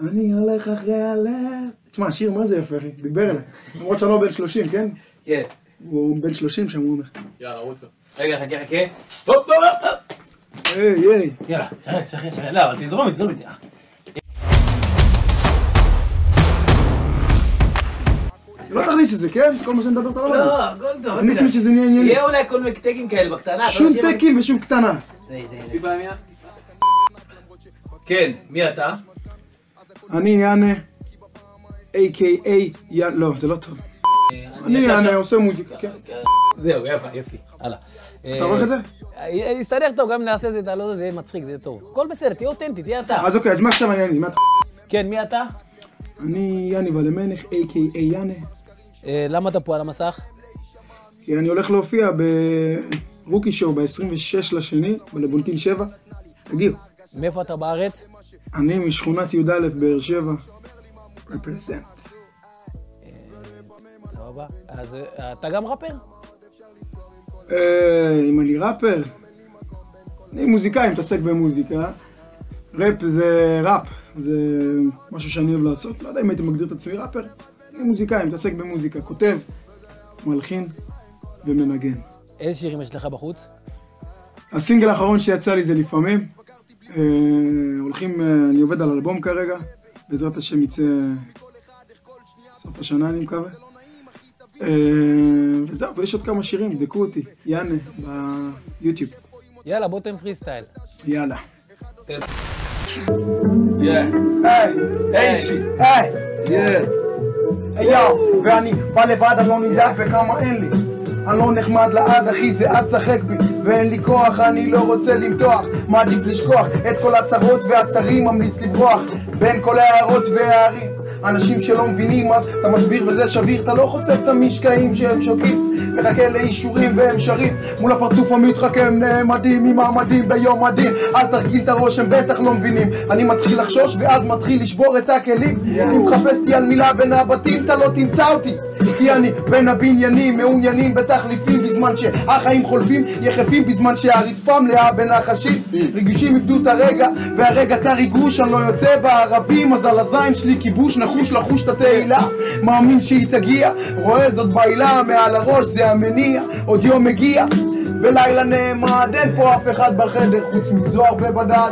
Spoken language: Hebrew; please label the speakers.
Speaker 1: אני הולך אחרי הלב. תשמע, השיר מה זה יפה, אחי, דיבר אליי. למרות שאני לא בן 30, כן?
Speaker 2: כן.
Speaker 1: הוא בן 30 שם, הוא אומר.
Speaker 3: יאללה, רוצו.
Speaker 2: רגע, חכה, חכה. הופ, הופ, הופ.
Speaker 1: היי, היי.
Speaker 2: יאללה, שחרר, שחרר, שחרר. לא, אבל תזרום תזרום איתי.
Speaker 1: לא תכניס את זה, כן? כל מה שאני מדבר אתה לא.
Speaker 2: לא, הכל טוב.
Speaker 1: תכניס. לי שזה נהיה ענייני.
Speaker 2: יהיה אולי כל מיני טקים כאלה בקטנה.
Speaker 1: שום טקים ושום קטנה.
Speaker 2: כן, מי אתה?
Speaker 1: אני יאנה, A.K.A. יאנה, לא, זה לא טוב. אני
Speaker 2: ישר-
Speaker 1: יאנה, עושה מוזיקה, כן.
Speaker 2: זהו, יפה, יפי. הלאה.
Speaker 1: אתה עורך את זה?
Speaker 2: אה, יסתדר טוב, גם נעשה את זה, אתה לא יודע, זה יהיה מצחיק, זה יהיה טוב. הכל בסדר, תהיה אותנטי, תהיה אתה.
Speaker 1: אז אוקיי, אז מה עכשיו העניינים? מה אתה-
Speaker 2: כן, מי אתה?
Speaker 1: אני יאני ולמנך, A.K.A. יאנה.
Speaker 2: אה, למה אתה פה על המסך?
Speaker 1: כי אני הולך להופיע ברוקי שואו ב-26 לשני, בלבונטין 7. תגיעו.
Speaker 2: מאיפה אתה בארץ?
Speaker 1: אני משכונת י"א באר שבע. רפרזנט.
Speaker 2: סבבה. אז אה, אתה גם ראפר?
Speaker 1: אה, אם אני ראפר? אני מוזיקאי, מתעסק במוזיקה. ראפ זה ראפ, זה משהו שאני אוהב לעשות. לא יודע אם הייתי מגדיר את עצמי ראפר. אני מוזיקאי, מתעסק במוזיקה. כותב, מלחין ומנגן.
Speaker 2: איזה שירים יש לך בחוץ?
Speaker 1: הסינגל האחרון שיצא לי זה לפעמים. אה, הולכים, אה, אני עובד על אלבום כרגע. בעזרת השם יצא סוף השנה אני מקווה. אה, וזהו, ויש עוד כמה שירים, תבדקו אותי, יאנה, ביוטיוב.
Speaker 2: יאללה, בוא תן פרי סטייל.
Speaker 1: יאללה. היי, ואני בא לבד, אני לא נבדק בכמה אין לי. אני לא נחמד לעד, אחי, זה את שחק בי ואין לי כוח, אני לא רוצה למתוח. מעדיף לשכוח את כל הצרות והצרים, ממליץ לברוח. בין כל ההערות והערים אנשים שלא מבינים אז אתה מסביר וזה שביר. אתה לא חושף את המשקעים שהם שוקעים. מחכה לאישורים והם שרים. מול הפרצוף המתחכם נעמדים עם המדים ביום הדין. אל תרכין את הראש הם בטח לא מבינים. אני מתחיל לחשוש ואז מתחיל לשבור את הכלים. אם מחפש אותי על מילה בין הבתים אתה לא תמצא אותי כי אני בין הבניינים מעוניינים בתחליפים בזמן שהחיים חולפים יחפים בזמן שהרצפה מלאה בנחשים. רגישים איבדו את הרגע והרגע את הריגוש אני לא יוצא בערבים אז על הזין שלי כיבוש נחוש לחוש את התהילה. מאמין שהיא תגיע רואה זאת בעילה מעל הראש זה המניע. עוד יום מגיע ולילה נעמד אין פה אף אחד בחדר חוץ מזוהר ובדד